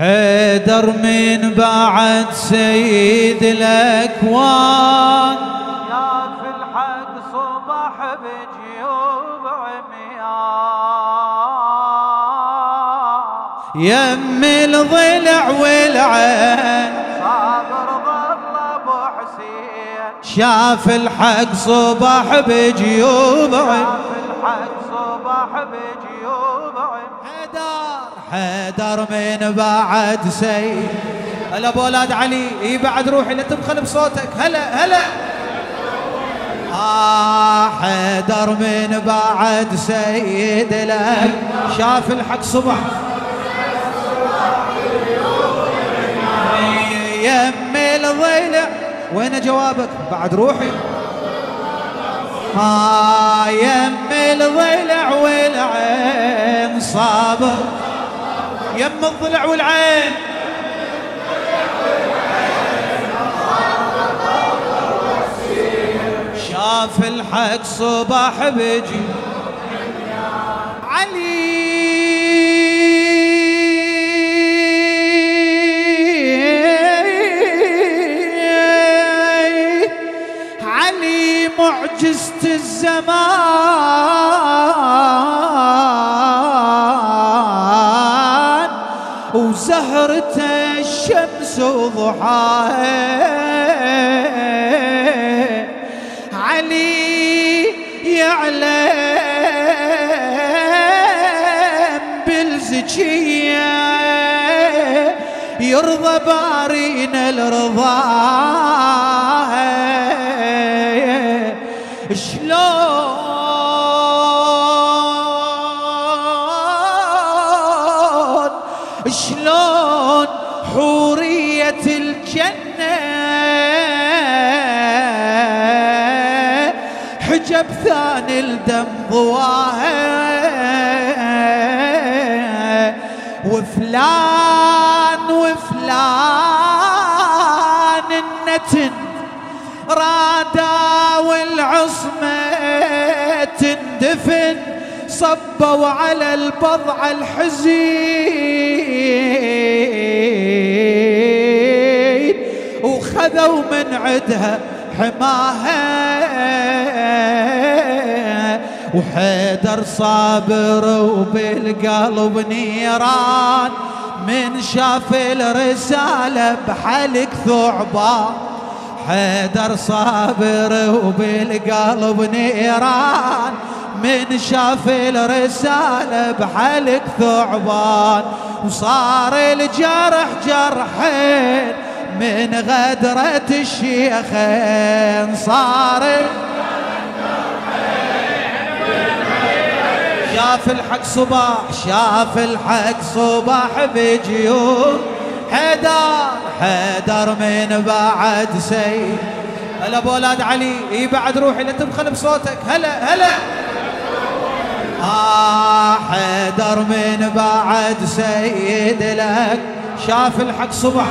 حيدر من بعد سيد الأكوان. يا في الحق صبح بجيوب عميان. يم الضلع والعين. صابر ظل أبو حسين. شاف الحق صبح بجيوب يا حيدر من بعد سيد هلا أبو أولاد علي إي بعد روحي لا تبخل بصوتك. هلا هلا. آه حيدر من بعد سيد لك شاف الحق صبح. يم الضلع وين جوابك؟ بعد روحي. آه يم الضلع والعين صابر؟ يم الضلع والعين. شاف الحق صباح بيجي. علي. علي معجزة الزمان. الشمس وضحاها علي يعلم بالزكية يرضى بارينا الرضا. ضواها وفلان وفلان النتن رادا والعصمة تندفن صبوا على البضع الحزين. وخذوا من عدها حماها. وحيدر صابر وبالقلب نيران من شاف الرسالة بحلق ثعبان حيدر صابر وبالقلب نيران من شاف الرسالة بحلق ثعبان وصار الجرح جرحين من غدرة الشيخين. صار شاف الحق صباح شاف الحق صباح بجيوب. حيدر حيدر من بعد سيد هلا أبو أولاد علي إي بعد روحي لا تبخل بصوتك. هلا هلا. آه حيدر من بعد سيد لك. شاف الحق صبح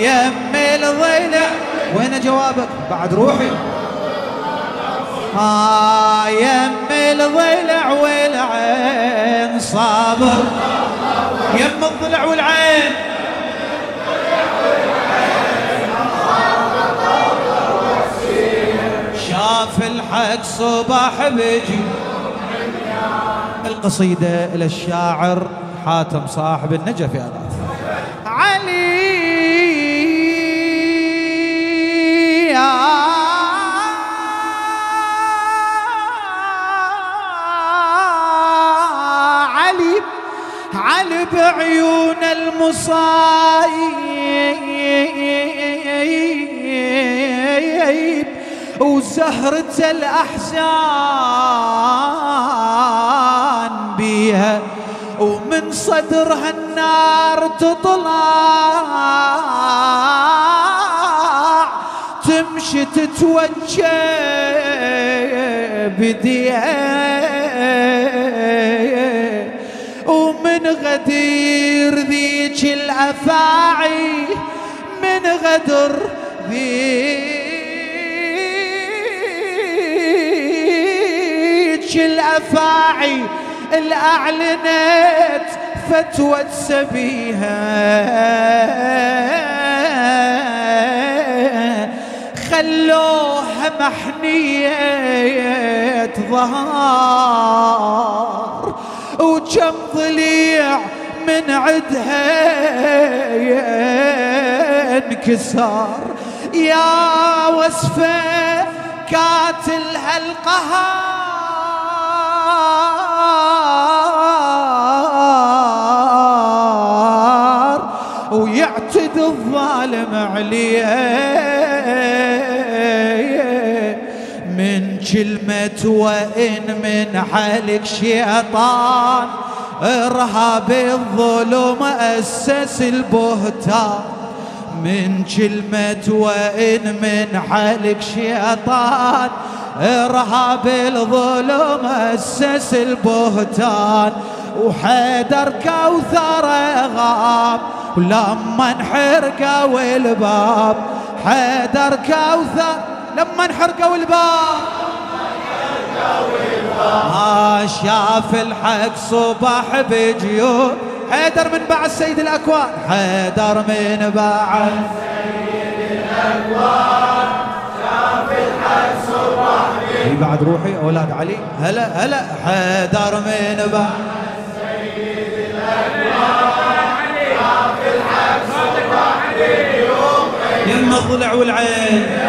يم الضلع وين جوابك؟ بعد روحي. يم الضلع والعين صابر. يم الضلع والعين. شاف الحق صباح بيجي. القصيدة إلى الشاعر حاتم صاحب النجف يا علي يا علي بعيون المصايب وزهرة الأحزان بيها. ومن صدرها النار تطلع. تمشي تتوجه بديها. غدير ذيك الأفاعي من غدر ذيك الأفاعي الأعلنت فتوى سبيها خلوها محنية ظهر وكم ضليع من عدها انكسر يا وصفه قاتل هالقهار ويعتد الظالم عليه. كلمة وإن من حالك شيطان ارهاب الظلم أسس البهتان. من كلمة وإن من حالك شيطان ارهاب الظلم أسس البهتان. وحيدر كوثر غاب ولما انحرقوا الباب. حيدر كوثر لما انحرقوا الباب. ما شاف الحق صبح بجيوب. حيدر من بعد سيد الأكوان. حيدر من بعد سيد الأكوان. شاف الحق صبح بجيوب. بعد روحي أولاد علي. هلا هلا. حيدر من بعد سيد الأكوان. شاف الحق صبح بجيوب. يم الضلع والعين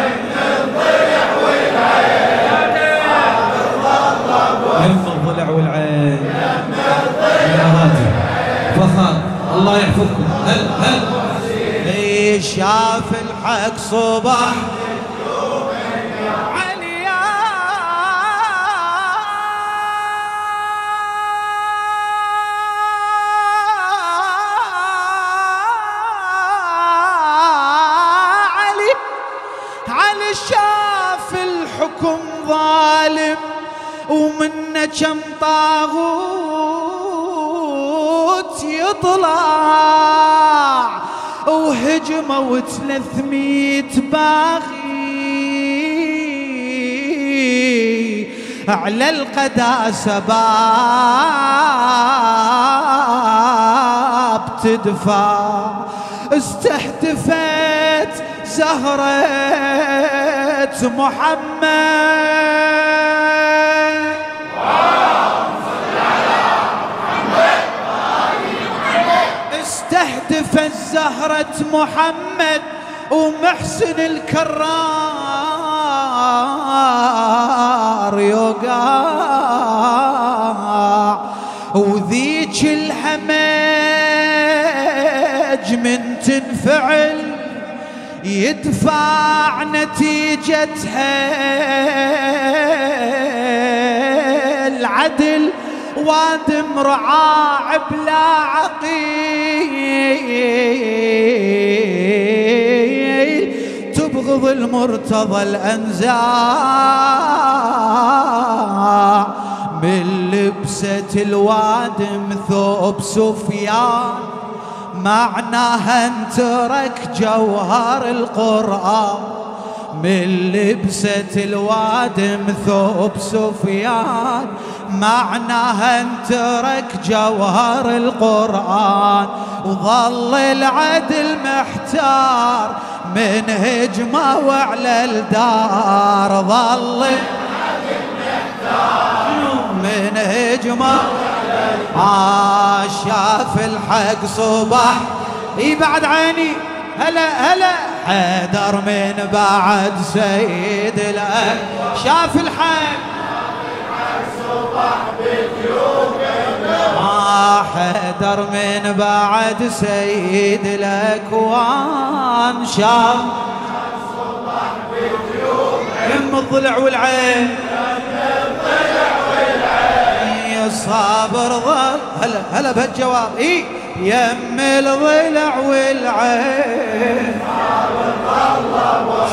فخر الله يحفظكم. هل هل شاف الحق صبح عليا علي علي شاف الحكم ظالم ومنه كم طاغوت. يطلع. وهجموا ثلاثمية باغي. على القداسة باب تدفع. استهدفت زهرة محمد. استهدفت زهرة محمد ومحسن الكرار يوقع وذيك الهمج من تنفعل يدفع نتيجتها. العدل واد مرعاع بلا عقيل تبغض المرتضى الأنزاع من لبسة الوادم ثوب سفيان. معناها انترك جوهر القرآن. من لبسة الوادم ثوب سفيان. معناها انترك جوهر القرآن وظل العدل محتار من هجمة وعلى الدار. ظل من هجمة آه شاف الحق صبح إي بعد عيني. هلا هلا. حيدر من بعد سيد الأهل. شاف الحق ما حيدر من بعد سيد الأكوان شاف يم الضلع والعين. يا صابر ظل. هلا هلا بهالجواب. إي يم الضلع والعين.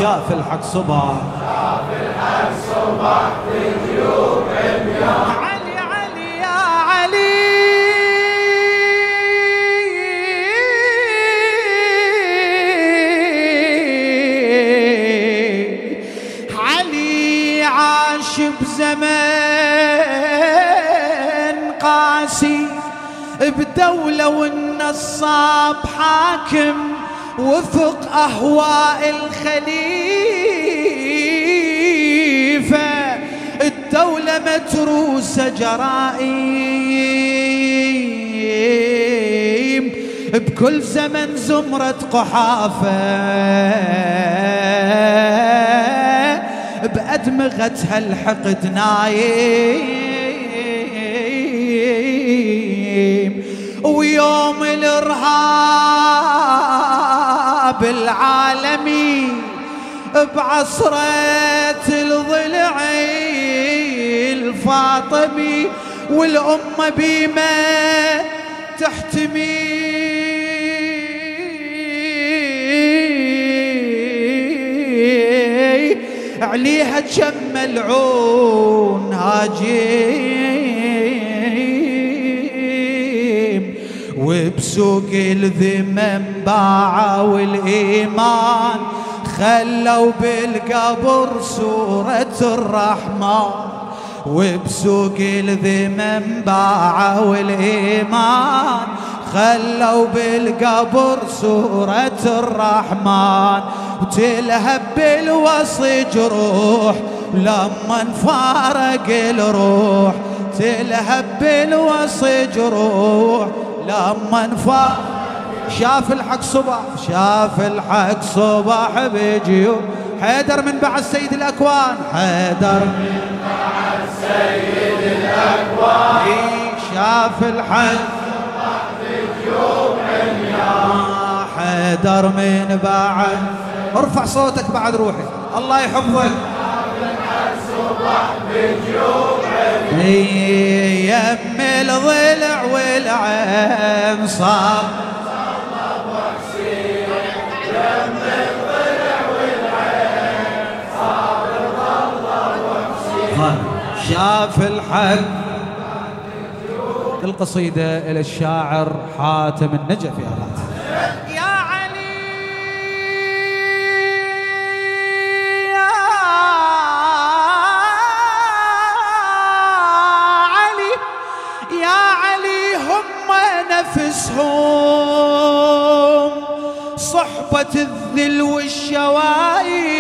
شاف الحق صبح علي علي يا علي. علي عاش بزمن قال راسي بدولة والنصاب حاكم وفق أهواء الخليفة الدولة متروسة جرائم بكل زمن زمرة قحافة. بأدمغتها الحقد نايم. ويوم الإرهاب العالمي بعصرة الضلع الفاطمي والأمة بما تحتمي. عليها كم ملعون هاجيم وبسوق الذمم باعوا الإيمان خلوا بالقبر سورة الرحمن. وبسوق الذمم باعوا الإيمان خلوا بالقبر سورة الرحمن. وتلهب بالوصي جروح لما انفارق الروح. تلهب بالوصي جروح لما انفارق. شاف الحق صبح شاف الحق صبح بجيوب حيدر من بعد سيد الأكوان حيدر من بعد سيد الأكوان شاف بجيوب حيدر من بعد. ارفع صوتك بعد روحي. الله يحفظك. يم الضلع والعين صار. شاف الحق. القصيدة إلى الشاعر حاتم النجفي يا علي يا علي يا علي هم نفسهم. صحبة الذل والشوايب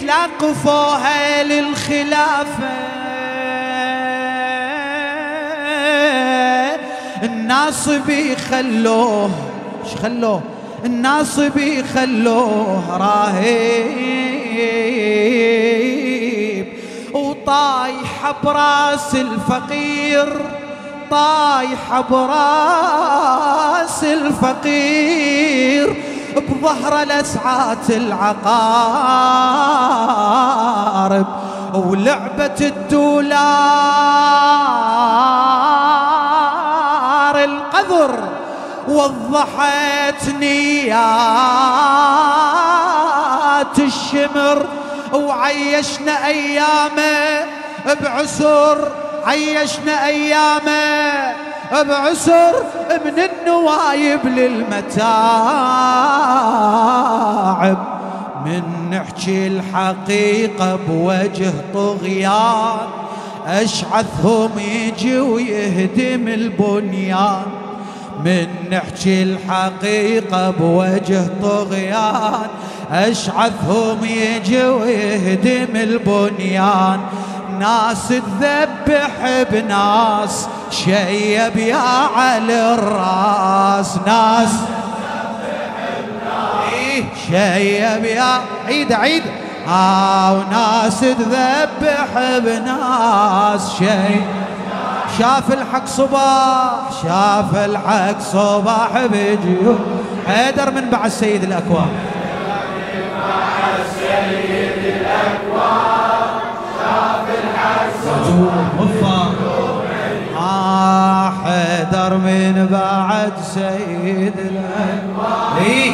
تلاقفوها للخلافة. الناصبي خلوه إيش خلوه؟ الناصبي خلوه راهيب وطايح براس الفقير طايح براس الفقير. بظهر الأسعات العقارب ولعبة الدولار القذر وضحت نيات الشمر وعيشنا ايامه بعسر عيشنا ايامه بعسر من النوايب للمتاعب. من نحكي الحقيقة بوجه طغيان. أشعثهم يجي ويهدم البنيان. من نحكي الحقيقة بوجه طغيان. أشعثهم يجي ويهدم البنيان. ناس تذبح بناس شيب يا على الراس ناس. شيب يا عيد عيد. ها وناس تذبح بناس. شيء. شاف الحق صباح شاف الحق صباح بجيوب. حيدر من بعد سيد الأكوان. من بعد سيد الأكوان إيه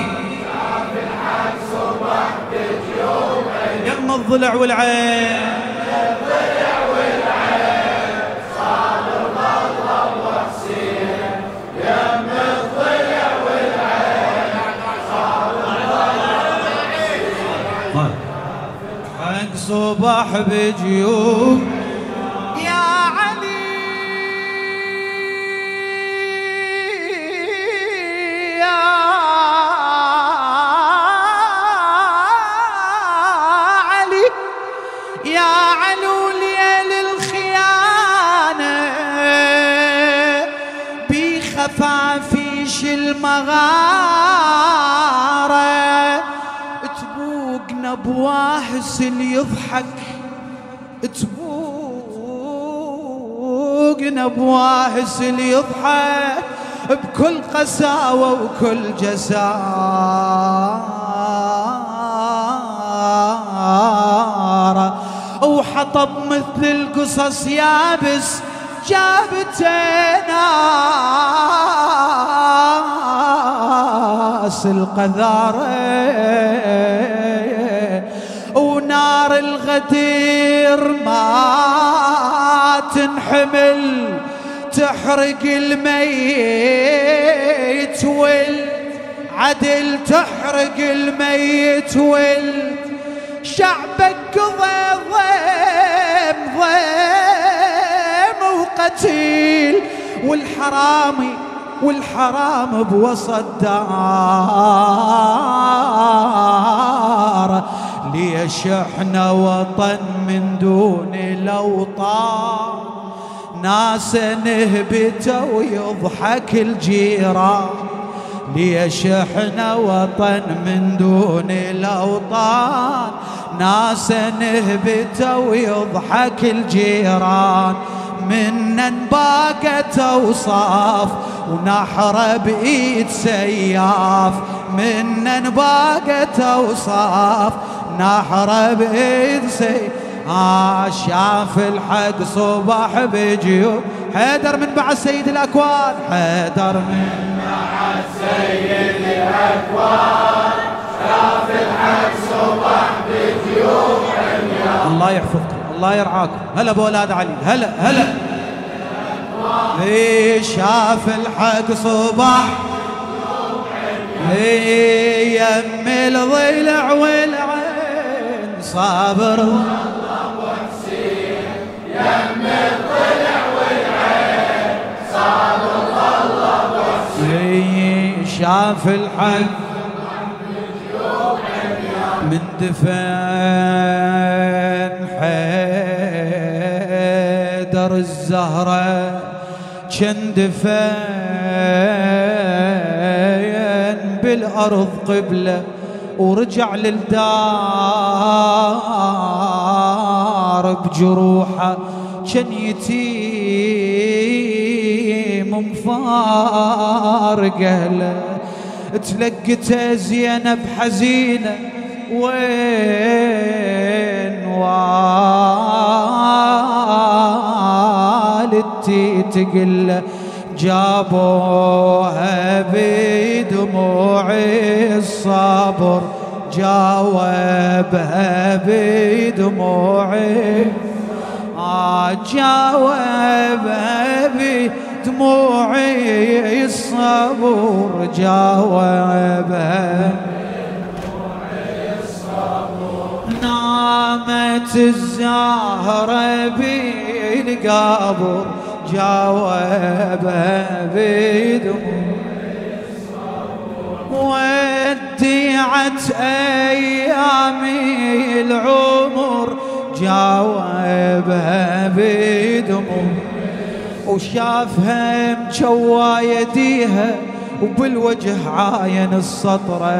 يم الضلع والعين. الضلع والعين. مظلم وحسين يم الضلع والعين. مظلم حق صبح بجيوب. اللي يضحك تبوقنا بواهس اللي يضحك بكل قساوة وكل جسارة. وحطب مثل القصص يابس جابتنا. ناس القذارة ونار الغدير ما تنحمل تحرق الميت والعدل تحرق الميت وال شعبك قضى ضيم ضيم وقتيل والحرامي والحرام بوسط دار. ليش إحنا وطن من دون الأوطان. ناس نهبته ويضحك الجيران. ليش إحنا وطن من دون الأوطان؟ ناس نهبته ويضحك الجيران. منا باقت أوصاف ونحره بإيد سياف. منا باقت أوصاف نحره بإيد سياف آه شاف الحق صبح بجيوب حيدر من بعد سيد الأكوان. حيدر من بعد سيد الأكوان. شاف الحق صبح بجيوب الله يحفظكم. الله يرعاكم. هلا بولاد علي. هلا هلا. شاف الحق صبح اي يم الضلع والعين صابر والعين صابر شاف الحق من دفن حيدر الزهرة كان دفن بالأرض قبلة. ورجع للدار بجروحه. كان يتيم مفارق اهله تلقته زينب حزينة. وين والدتي تقل جابوها بدموع الصبر جاوبها بدموع آه جاوبها بدموع الصبر جاوبها نامت الزهرة بالقبر. جاوبها بدموع وديعت أيامي العمر. جاوبها بدموع وشافها مجوا يديها وبالوجه عاين السطره